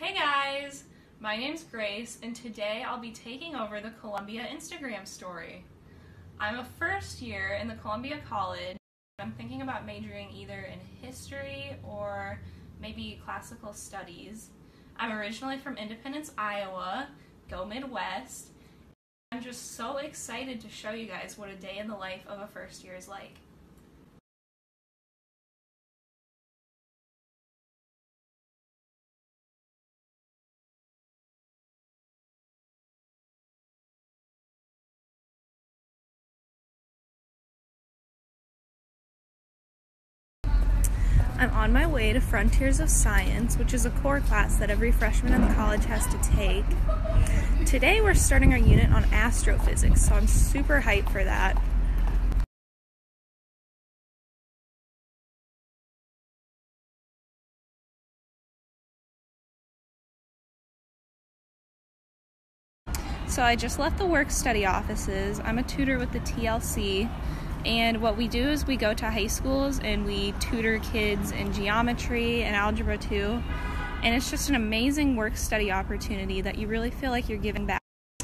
Hey guys, my name's Grace, and today I'll be taking over the Columbia Instagram story. I'm a first year in the Columbia College. I'm thinking about majoring either in history or maybe classical studies. I'm originally from Independence, Iowa, go Midwest. I'm just so excited to show you guys what a day in the life of a first year is like. I'm on my way to Frontiers of Science, which is a core class that every freshman in the college has to take. Today we're starting our unit on astrophysics, so I'm super hyped for that. So I just left the work study offices. I'm a tutor with the TLC and what we do is we go to high schools and we tutor kids in geometry and algebra 2. And it's just an amazing work study opportunity that you really feel like you're giving back.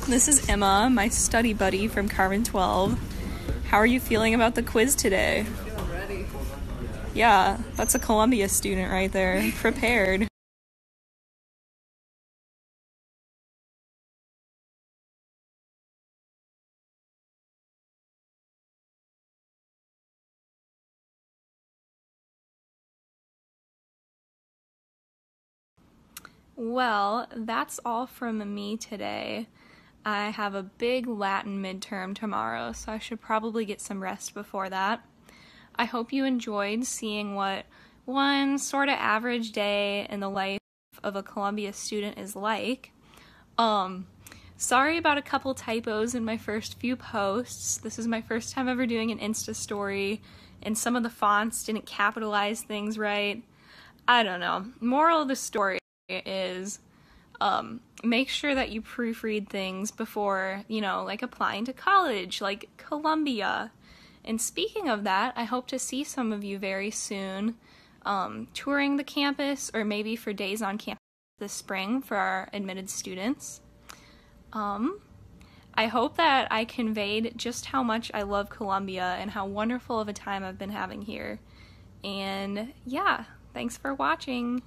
This is Emma, my study buddy from Carman 12. How are you feeling about the quiz today? Feeling ready. Yeah, that's a Columbia student right there, prepared. Well, that's all from me today. I have a big Latin midterm tomorrow, so I should probably get some rest before that. I hope you enjoyed seeing what one sort of average day in the life of a Columbia student is like. Um, sorry about a couple typos in my first few posts. This is my first time ever doing an Insta story, and some of the fonts didn't capitalize things right. I don't know. Moral of the story is um, make sure that you proofread things before, you know, like applying to college, like Columbia. And speaking of that, I hope to see some of you very soon um, touring the campus or maybe for days on campus this spring for our admitted students. Um, I hope that I conveyed just how much I love Columbia and how wonderful of a time I've been having here. And yeah, thanks for watching.